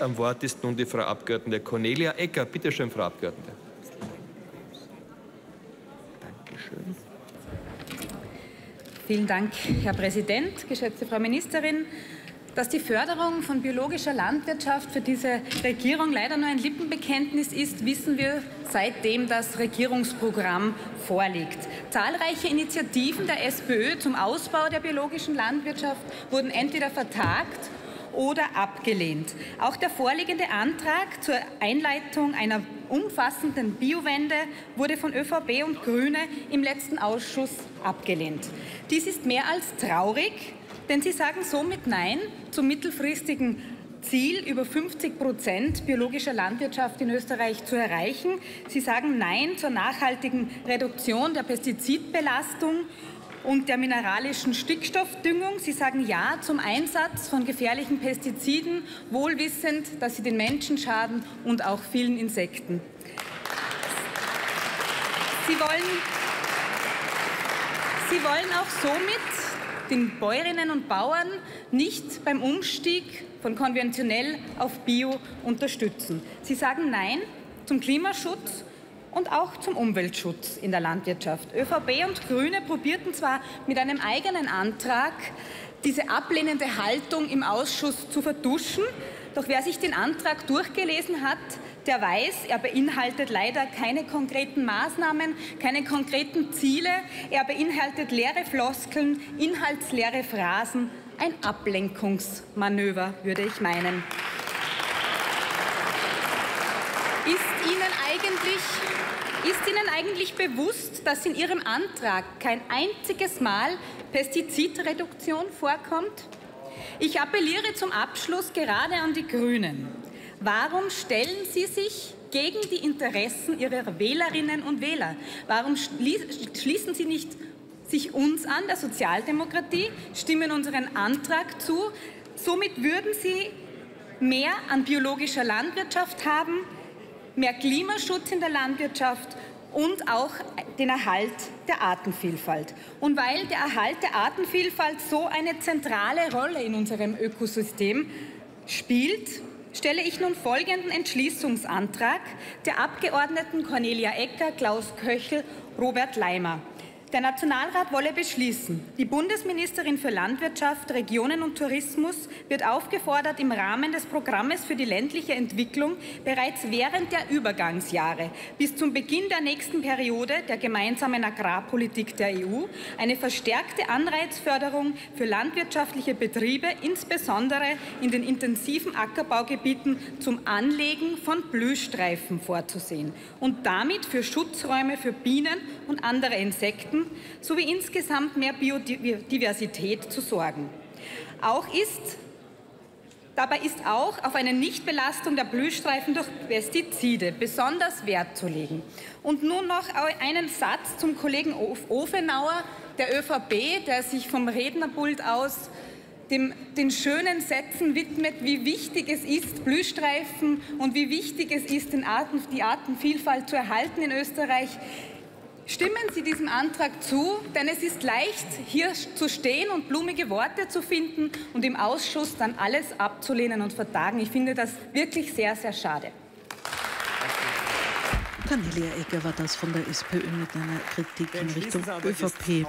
Am Wort ist nun die Frau Abgeordnete Cornelia Ecker. Bitte schön, Frau Abgeordnete. Dankeschön. Vielen Dank, Herr Präsident, geschätzte Frau Ministerin. Dass die Förderung von biologischer Landwirtschaft für diese Regierung leider nur ein Lippenbekenntnis ist, wissen wir seitdem das Regierungsprogramm vorliegt. Zahlreiche Initiativen der SPÖ zum Ausbau der biologischen Landwirtschaft wurden entweder vertagt oder abgelehnt. Auch der vorliegende Antrag zur Einleitung einer umfassenden Biowende wurde von ÖVP und Grüne im letzten Ausschuss abgelehnt. Dies ist mehr als traurig, denn sie sagen somit Nein zum mittelfristigen Ziel, über 50 Prozent biologischer Landwirtschaft in Österreich zu erreichen. Sie sagen Nein zur nachhaltigen Reduktion der Pestizidbelastung und der mineralischen Stickstoffdüngung. Sie sagen Ja zum Einsatz von gefährlichen Pestiziden, wohlwissend, dass sie den Menschen schaden und auch vielen Insekten. Sie wollen, sie wollen auch somit den Bäuerinnen und Bauern nicht beim Umstieg von konventionell auf Bio unterstützen. Sie sagen Nein zum Klimaschutz und auch zum Umweltschutz in der Landwirtschaft. ÖVP und Grüne probierten zwar mit einem eigenen Antrag diese ablehnende Haltung im Ausschuss zu vertuschen, doch wer sich den Antrag durchgelesen hat, der weiß, er beinhaltet leider keine konkreten Maßnahmen, keine konkreten Ziele. Er beinhaltet leere Floskeln, inhaltsleere Phrasen, ein Ablenkungsmanöver, würde ich meinen. Ist Ihnen eigentlich ist Ihnen eigentlich bewusst, dass in Ihrem Antrag kein einziges Mal Pestizidreduktion vorkommt? Ich appelliere zum Abschluss gerade an die Grünen. Warum stellen Sie sich gegen die Interessen Ihrer Wählerinnen und Wähler? Warum schließen Sie nicht sich uns an, der Sozialdemokratie, stimmen unseren Antrag zu? Somit würden Sie mehr an biologischer Landwirtschaft haben, mehr Klimaschutz in der Landwirtschaft und auch den Erhalt der Artenvielfalt. Und weil der Erhalt der Artenvielfalt so eine zentrale Rolle in unserem Ökosystem spielt, stelle ich nun folgenden Entschließungsantrag der Abgeordneten Cornelia Ecker, Klaus Köchel, Robert Leimer. Der Nationalrat wolle beschließen, die Bundesministerin für Landwirtschaft, Regionen und Tourismus wird aufgefordert, im Rahmen des Programmes für die ländliche Entwicklung bereits während der Übergangsjahre bis zum Beginn der nächsten Periode der gemeinsamen Agrarpolitik der EU eine verstärkte Anreizförderung für landwirtschaftliche Betriebe, insbesondere in den intensiven Ackerbaugebieten, zum Anlegen von Blühstreifen vorzusehen und damit für Schutzräume für Bienen und andere Insekten Arten sowie insgesamt mehr Biodiversität zu sorgen. Auch ist Dabei ist auch auf eine Nichtbelastung der Blühstreifen durch Pestizide besonders Wert zu legen. Und nun noch einen Satz zum Kollegen Ofenauer der ÖVP, der sich vom Rednerpult aus dem, den schönen Sätzen widmet, wie wichtig es ist, Blühstreifen und wie wichtig es ist, Arten, die Artenvielfalt zu erhalten in Österreich. Stimmen Sie diesem Antrag zu, denn es ist leicht, hier zu stehen und blumige Worte zu finden und im Ausschuss dann alles abzulehnen und vertagen. Ich finde das wirklich sehr, sehr schade. Cornelia Egger war das von der SPÖ mit einer Kritik in Richtung ÖVP.